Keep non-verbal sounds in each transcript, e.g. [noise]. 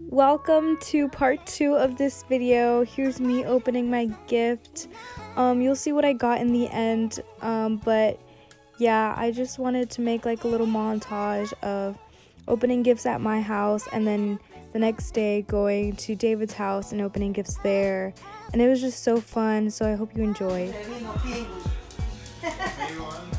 Welcome to part two of this video. Here's me opening my gift. Um, you'll see what I got in the end, um, but yeah, I just wanted to make like a little montage of opening gifts at my house and then the next day going to David's house and opening gifts there. And it was just so fun, so I hope you enjoy. [laughs]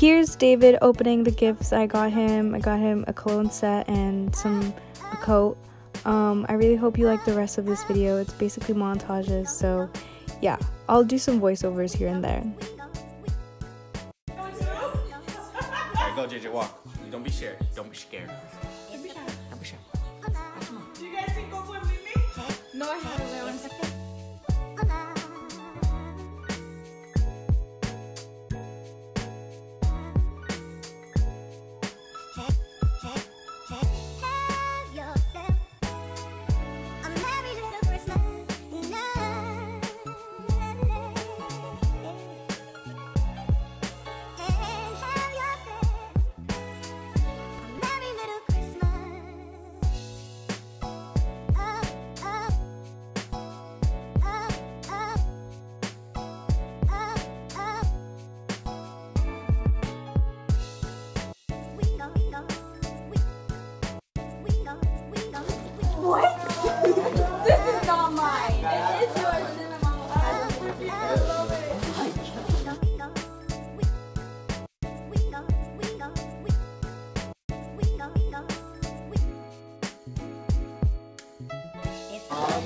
Here's David opening the gifts I got him. I got him a cologne set and some a coat. Um, I really hope you like the rest of this video. It's basically montages, so yeah, I'll do some voiceovers here and there. Go JJ, walk. Don't be scared. Don't be scared.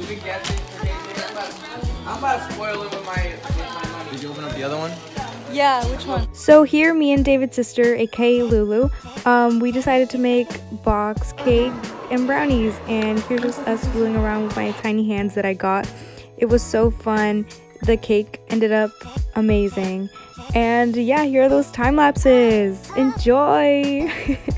Did we get this for JJ? I'm about, I'm about to spoil it with my, with my money. Did you open up the other one? Yeah, which one? So here, me and David's sister, aka Lulu, um, we decided to make box cake and brownies, and here's just us fooling around with my tiny hands that I got. It was so fun. The cake ended up amazing, and yeah, here are those time lapses. Enjoy. [laughs]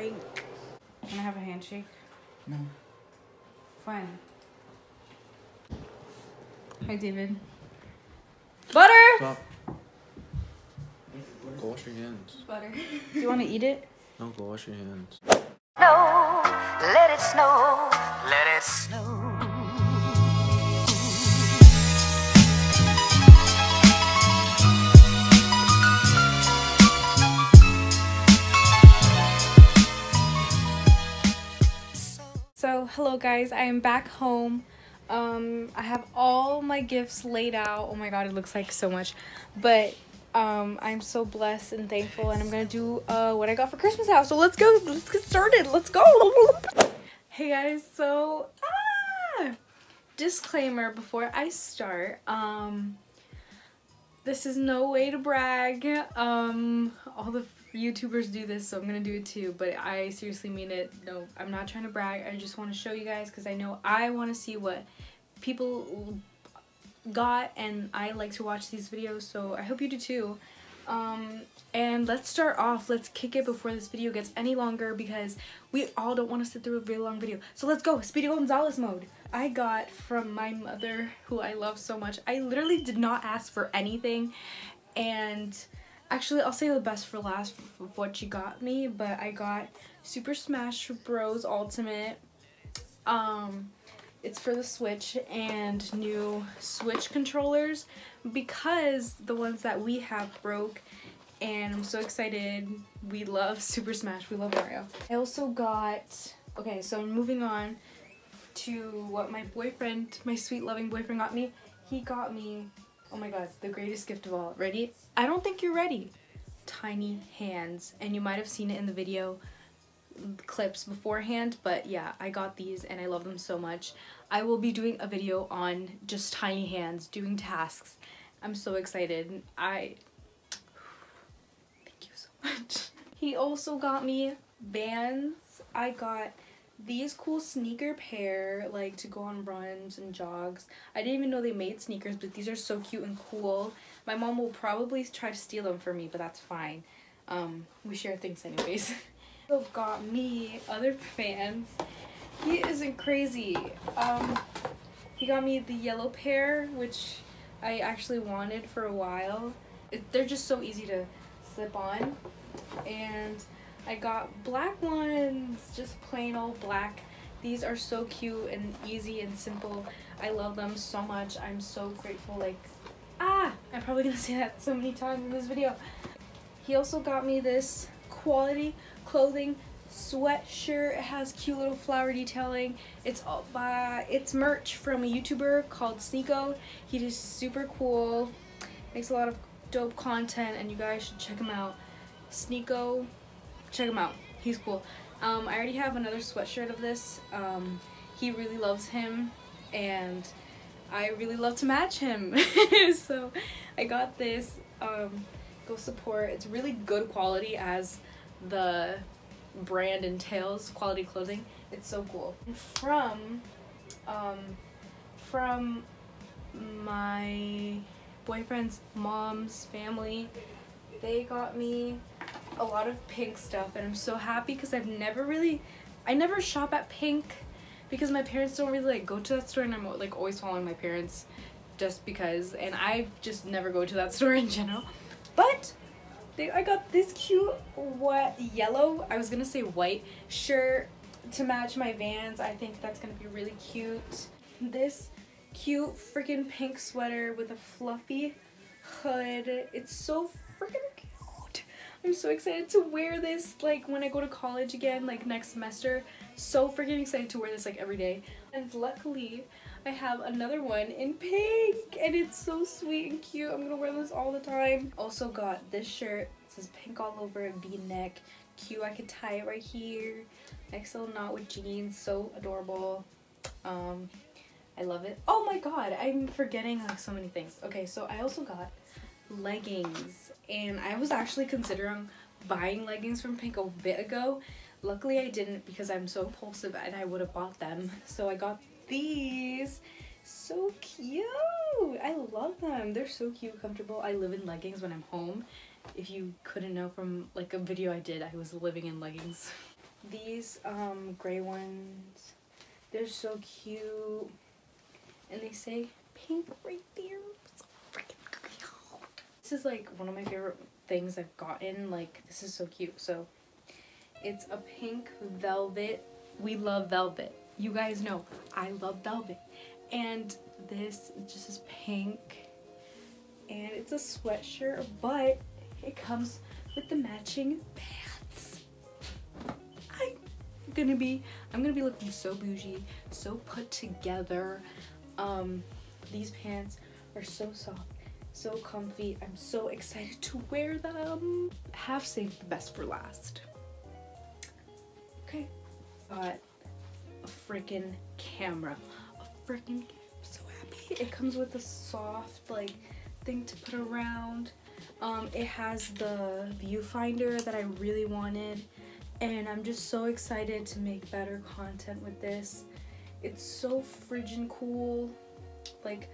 gonna go prank. Can I have a handshake? No. Fine. Hi, David. Butter! Stop. Go wash your hands. Butter. Do you want to eat it? No, go wash your hands. snow, let it snow, let it snow. Hello guys, I am back home. Um, I have all my gifts laid out. Oh my god, it looks like so much. But um, I'm so blessed and thankful, and I'm gonna do uh, what I got for Christmas house. So let's go. Let's get started. Let's go. Hey guys, so ah, disclaimer before I start. Um, this is no way to brag. Um, all the YouTubers do this, so I'm gonna do it too. But I seriously mean it. No, I'm not trying to brag. I just want to show you guys because I know I want to see what people got, and I like to watch these videos. So I hope you do too. Um, and let's start off. Let's kick it before this video gets any longer because we all don't want to sit through a really long video. So let's go. Speedy Gonzalez mode. I got from my mother, who I love so much. I literally did not ask for anything, and actually I'll say the best for last of what she got me. But I got Super Smash Bros. Ultimate. Um, it's for the Switch and new Switch controllers because the ones that we have broke and I'm so excited. We love [laughs] Super Smash. We love Mario. I also got okay, so moving on to what my boyfriend, my sweet loving boyfriend got me. He got me oh my god, the greatest gift of all. Ready? I don't think you're ready. Tiny hands. And you might have seen it in the video clips beforehand, but yeah, I got these and I love them so much. I will be doing a video on just tiny hands doing tasks. I'm so excited. I [sighs] thank you so much. [laughs] He also got me Vans. I got these cool sneaker pair like to go on runs and jogs. I didn't even know they made sneakers, but these are so cute and cool. My mom will probably try to steal them for me, but that's fine. Um, we share things anyways. [laughs] so got me other Vans. He isn't crazy. Um, he got me the yellow pair, which I actually wanted for a while. It, they're just so easy to slip on. And I got black ones, just plain old black. These are so cute and easy and simple. I love them so much. I'm so grateful. Like, ah, I'm probably gonna [laughs] say that so many times in this video. He also got me this quality clothing sweatshirt. It has cute little flower detailing. It's all by it's merch from a YouTuber called Sneako. He is super cool. Makes a lot of dope content and you guys should check him out. Sneako check him out. He's cool. Um, I already have another sweatshirt of this. Um, he really loves him and I really love to match him. [laughs] so I got this. Um, go support. It's really good quality as the brand entails quality clothing. It's so cool. From um, from my boyfriend's mom's family, they got me a lot of pink stuff and I'm so happy because I've never really I never shop at pink because my parents don't really like go to that store and I'm like always following my parents just because and I just never go to that [laughs] store in general. But they, I got this cute what yellow I was gonna say white shirt to match my vans. I think that's gonna be really cute. This cute freaking pink sweater with a fluffy hood. It's so freaking I'm so excited to wear this like when I go to college again like next semester. So freaking excited to wear this like every day. And luckily I have another one in pink and it's so sweet and cute. I'm gonna wear this all the time. Also got this shirt. It says pink all over v-neck. Cute. I could tie it right here. Nice little knot with jeans. So adorable. Um, I love it. Oh my god, I'm forgetting like so many things. Okay, so I also got leggings and I was actually considering buying leggings from Pink a bit ago. Luckily I didn't because I'm so impulsive and I would have bought them. So I got these. So cute! I love them. They're so cute, comfortable. I live in leggings when I'm home. If you couldn't know from like a video I did, I was living in leggings. These um, gray ones, they're so cute. And they say pink right there. This is like one of my favorite things I've gotten. Like, this is so cute. So, it's a pink velvet. We love velvet. You guys know I love velvet. And this just is pink. And it's a sweatshirt, but it comes with the matching pants. I'm gonna be, I'm gonna be looking so bougie, so put together. Um, these pants are so soft so comfy. I'm so excited to wear them. Have saved the best for last. Okay, got a freaking camera. A freaking, so happy. It comes with a soft like thing to put around. Um, it has the viewfinder that I really wanted and I'm just so excited to make better content with this. It's so friggin' cool. Like,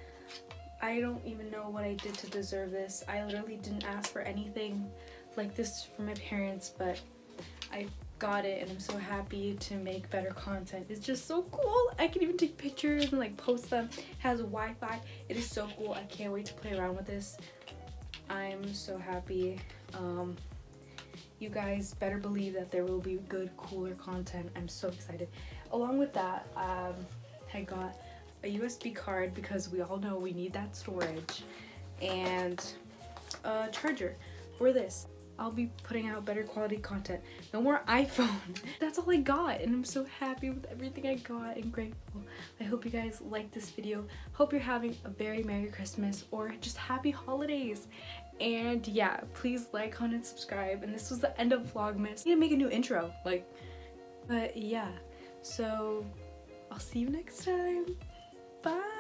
I don't even know what I did to deserve this. I literally didn't ask for anything like this from my parents, but I got it and I'm so happy to make better content. It's just so cool. I can even take pictures and like post them. It has Wi-Fi. It is so cool. I can't wait to play around with this. I'm so happy. Um, you guys better believe that there will be good, cooler content. I'm so excited. Along with that, um, I got a USB card because we all know we need that storage and a charger for this. I'll be putting out better quality content. No more [laughs] iPhone. That's all I got and I'm so happy with everything I got and grateful. I hope you guys like this video. Hope you're having a very Merry Christmas or just happy holidays. And yeah, please like, comment, subscribe. And this was the end of Vlogmas. I need to make a new intro. Like, but yeah. So I'll see you next time. Bye.